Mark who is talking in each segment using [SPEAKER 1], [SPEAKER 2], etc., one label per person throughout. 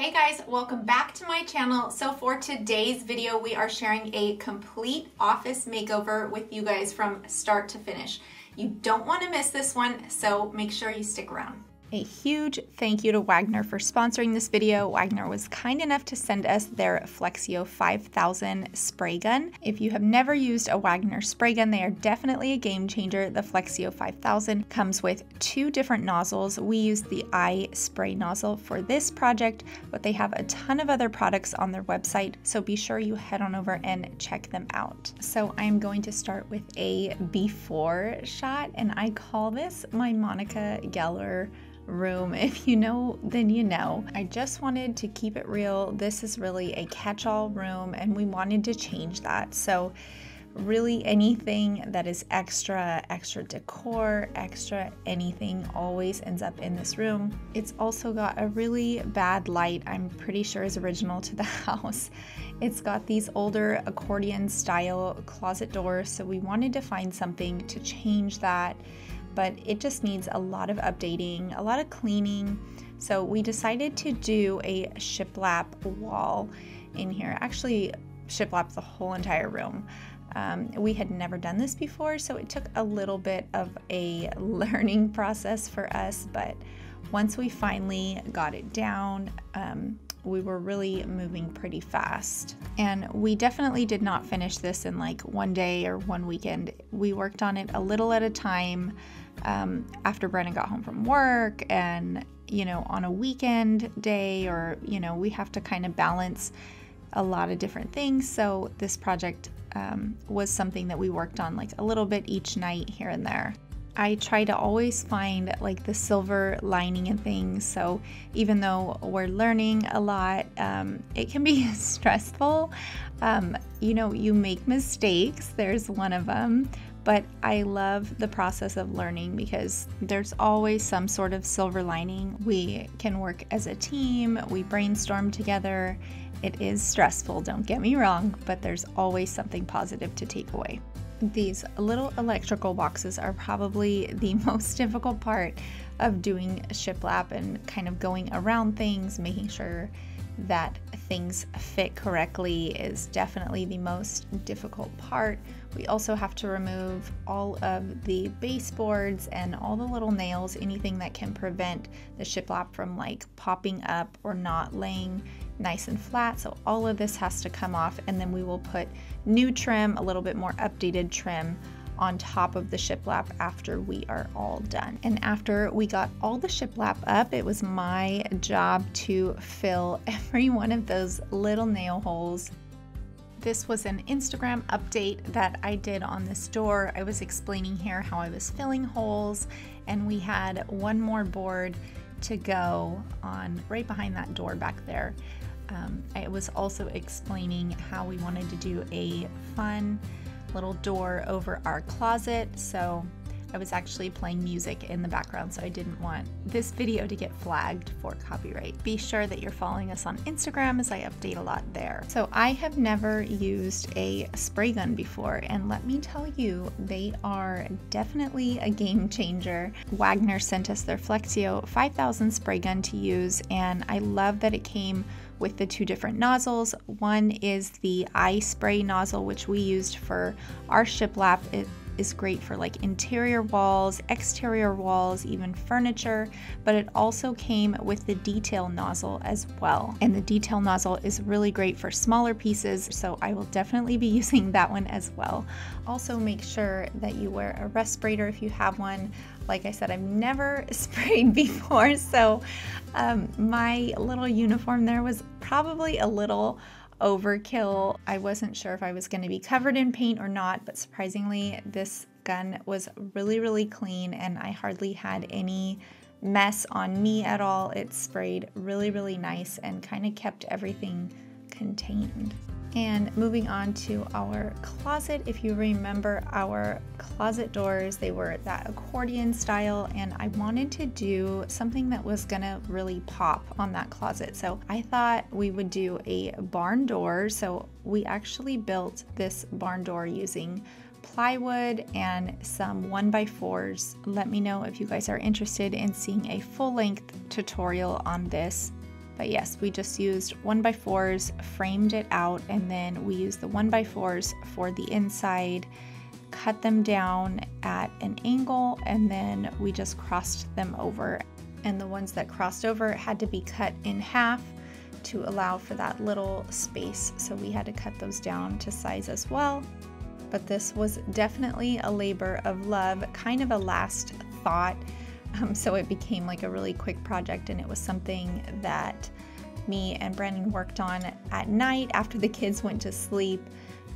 [SPEAKER 1] Hey guys, welcome back to my channel. So for today's video, we are sharing a complete office makeover with you guys from start to finish. You don't want to miss this one, so make sure you stick around. A huge thank you to Wagner for sponsoring this video. Wagner was kind enough to send us their Flexio 5000 spray gun. If you have never used a Wagner spray gun, they are definitely a game changer. The Flexio 5000 comes with two different nozzles. We use the iSpray nozzle for this project, but they have a ton of other products on their website, so be sure you head on over and check them out. So I'm going to start with a before shot, and I call this my Monica Geller room. If you know, then you know. I just wanted to keep it real. This is really a catch all room, and we wanted to change that. So, really, anything that is extra, extra decor, extra anything always ends up in this room. It's also got a really bad light, I'm pretty sure is original to the house. It's got these older accordion style closet doors, so we wanted to find something to change that but it just needs a lot of updating, a lot of cleaning. So we decided to do a shiplap wall in here. Actually, shiplap the whole entire room. Um, we had never done this before, so it took a little bit of a learning process for us, but once we finally got it down, um, we were really moving pretty fast. And we definitely did not finish this in like one day or one weekend. We worked on it a little at a time um, after Brennan got home from work and, you know, on a weekend day, or, you know, we have to kind of balance a lot of different things. So this project um, was something that we worked on like a little bit each night here and there. I try to always find like the silver lining in things. So even though we're learning a lot, um, it can be stressful. Um, you know, you make mistakes, there's one of them. But I love the process of learning because there's always some sort of silver lining. We can work as a team, we brainstorm together. It is stressful, don't get me wrong, but there's always something positive to take away. These little electrical boxes are probably the most difficult part of doing shiplap and kind of going around things, making sure that things fit correctly is definitely the most difficult part. We also have to remove all of the baseboards and all the little nails, anything that can prevent the shiplap from like popping up or not laying nice and flat. So all of this has to come off and then we will put new trim, a little bit more updated trim on top of the shiplap after we are all done. And after we got all the shiplap up, it was my job to fill every one of those little nail holes this was an Instagram update that I did on this door. I was explaining here how I was filling holes, and we had one more board to go on right behind that door back there. Um, I was also explaining how we wanted to do a fun little door over our closet. So I was actually playing music in the background, so I didn't want this video to get flagged for copyright. Be sure that you're following us on Instagram as I update a lot there. So I have never used a spray gun before, and let me tell you, they are definitely a game changer. Wagner sent us their Flexio 5000 spray gun to use, and I love that it came with the two different nozzles. One is the iSpray nozzle, which we used for our shiplap. It is great for like interior walls, exterior walls, even furniture, but it also came with the detail nozzle as well. And the detail nozzle is really great for smaller pieces, so I will definitely be using that one as well. Also make sure that you wear a respirator if you have one. Like I said, I've never sprayed before, so um, my little uniform there was probably a little overkill. I wasn't sure if I was going to be covered in paint or not, but surprisingly, this gun was really, really clean and I hardly had any mess on me at all. It sprayed really, really nice and kind of kept everything contained. And moving on to our closet, if you remember our closet doors, they were that accordion style, and I wanted to do something that was gonna really pop on that closet. So I thought we would do a barn door. So we actually built this barn door using plywood and some one by fours. Let me know if you guys are interested in seeing a full length tutorial on this But yes, we just used one by fours, framed it out, and then we used the one by fours for the inside, cut them down at an angle, and then we just crossed them over. And the ones that crossed over had to be cut in half to allow for that little space. So we had to cut those down to size as well. But this was definitely a labor of love, kind of a last thought. Um, so it became like a really quick project, and it was something that me and Brandon worked on at night after the kids went to sleep.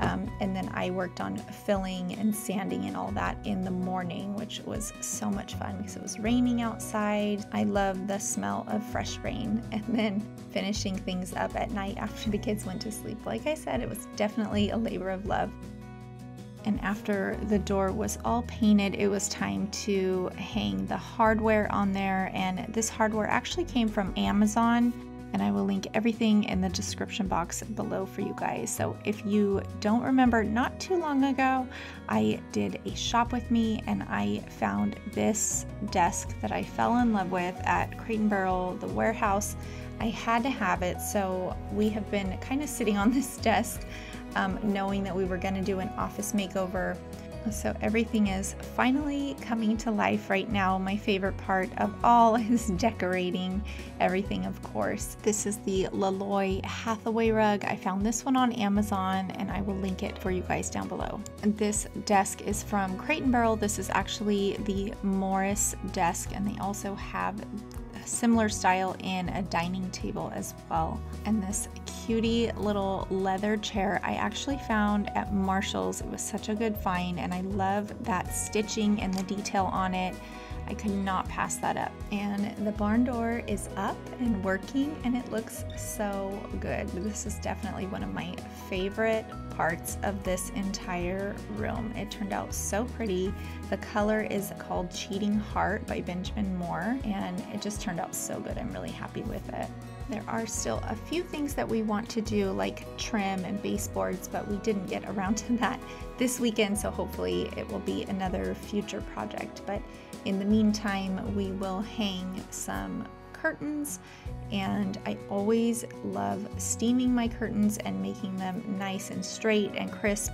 [SPEAKER 1] Um, and then I worked on filling and sanding and all that in the morning, which was so much fun because it was raining outside. I love the smell of fresh rain. And then finishing things up at night after the kids went to sleep. Like I said, it was definitely a labor of love. And after the door was all painted, it was time to hang the hardware on there. And this hardware actually came from Amazon and I will link everything in the description box below for you guys. So if you don't remember, not too long ago, I did a shop with me and I found this desk that I fell in love with at Crate and Barrel, the warehouse. I had to have it, so we have been kind of sitting on this desk um, knowing that we were going to do an office makeover so everything is finally coming to life right now. My favorite part of all is decorating everything, of course. This is the Loloi Hathaway rug. I found this one on Amazon and I will link it for you guys down below. And this desk is from Crate Barrel. This is actually the Morris desk and they also have similar style in a dining table as well. And this cutie little leather chair I actually found at Marshall's. It was such a good find and I love that stitching and the detail on it. I could not pass that up. And the barn door is up and working and it looks so good. This is definitely one of my favorite parts of this entire room. It turned out so pretty. The color is called Cheating Heart by Benjamin Moore and it just turned out so good. I'm really happy with it. There are still a few things that we want to do like trim and baseboards, but we didn't get around to that this weekend, so hopefully it will be another future project. But in the meantime, we will hang some curtains and I always love steaming my curtains and making them nice and straight and crisp.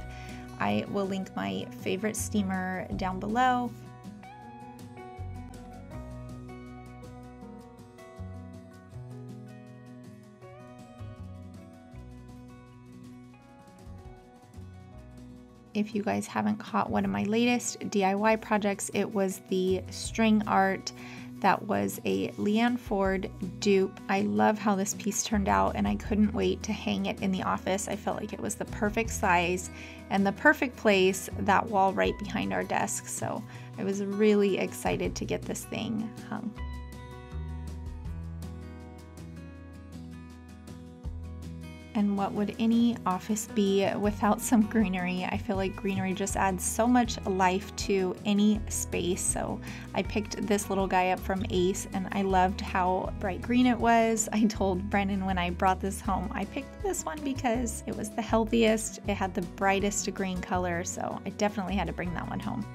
[SPEAKER 1] I will link my favorite steamer down below. If you guys haven't caught one of my latest DIY projects, it was the string art that was a Leanne Ford dupe. I love how this piece turned out and I couldn't wait to hang it in the office. I felt like it was the perfect size and the perfect place, that wall right behind our desk. So I was really excited to get this thing hung. And what would any office be without some greenery? I feel like greenery just adds so much life to any space. So I picked this little guy up from Ace and I loved how bright green it was. I told Brennan when I brought this home, I picked this one because it was the healthiest, it had the brightest green color. So I definitely had to bring that one home.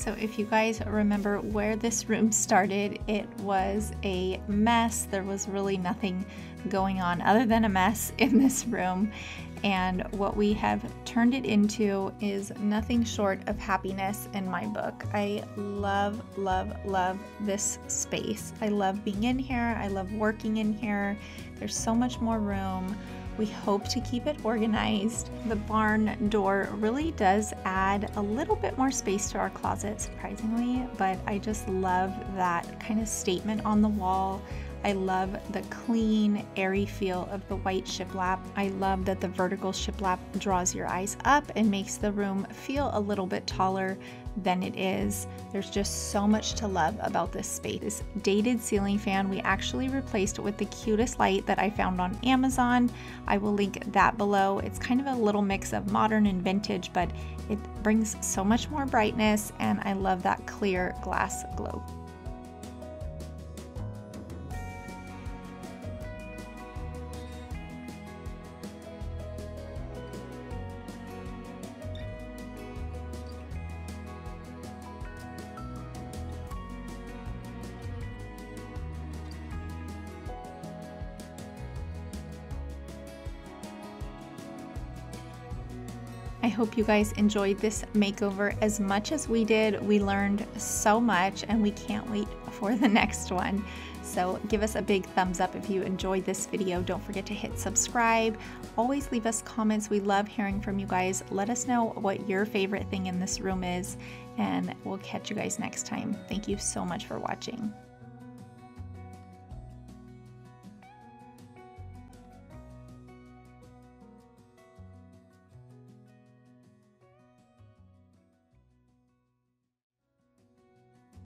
[SPEAKER 1] So, if you guys remember where this room started, it was a mess. There was really nothing going on other than a mess in this room. And what we have turned it into is nothing short of happiness in my book. I love, love, love this space. I love being in here. I love working in here. There's so much more room. We hope to keep it organized. The barn door really does add a little bit more space to our closet, surprisingly, but I just love that kind of statement on the wall. I love the clean, airy feel of the white shiplap. I love that the vertical shiplap draws your eyes up and makes the room feel a little bit taller than it is. There's just so much to love about this space. This dated ceiling fan we actually replaced with the cutest light that I found on Amazon. I will link that below. It's kind of a little mix of modern and vintage, but it brings so much more brightness and I love that clear glass glow. I hope you guys enjoyed this makeover as much as we did. We learned so much and we can't wait for the next one. So give us a big thumbs up if you enjoyed this video. Don't forget to hit subscribe. Always leave us comments. We love hearing from you guys. Let us know what your favorite thing in this room is and we'll catch you guys next time. Thank you so much for watching.